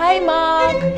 Hi, Mark.